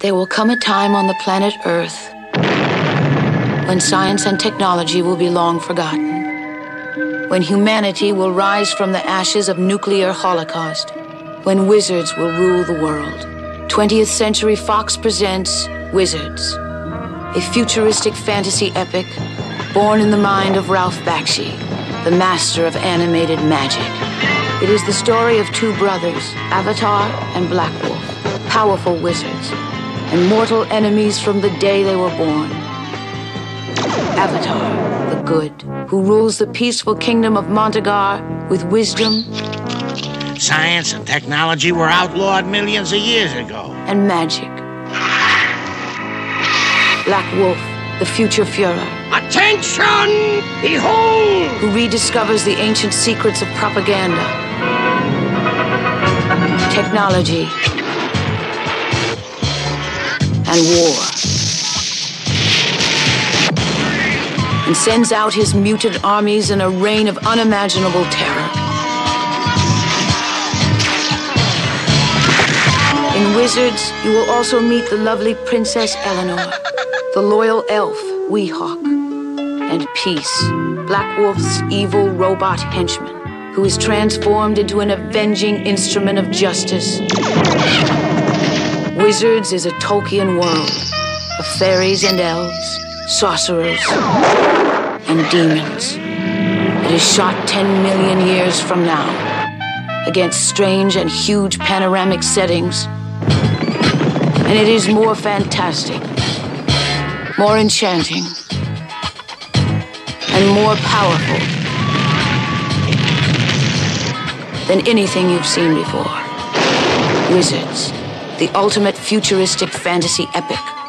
There will come a time on the planet Earth when science and technology will be long forgotten, when humanity will rise from the ashes of nuclear holocaust, when wizards will rule the world. 20th Century Fox presents Wizards, a futuristic fantasy epic born in the mind of Ralph Bakshi, the master of animated magic. It is the story of two brothers, Avatar and Black Wolf, powerful wizards and mortal enemies from the day they were born. Avatar, the good, who rules the peaceful kingdom of Montagar with wisdom Science and technology were outlawed millions of years ago. and magic. Black Wolf, the future Führer, Attention! Behold! who rediscovers the ancient secrets of propaganda, technology, and war. And sends out his mutant armies in a reign of unimaginable terror. In Wizards, you will also meet the lovely Princess Elinore, the loyal elf Weehawk, and Peace, Black Wolf's evil robot henchman, who is transformed into an avenging instrument of justice. Wizards is a Tolkien world of fairies and elves, sorcerers, and demons. It is shot 10 million years from now against strange and huge panoramic settings. And it is more fantastic, more enchanting, and more powerful than anything you've seen before. Wizards, the ultimate futuristic fantasy epic.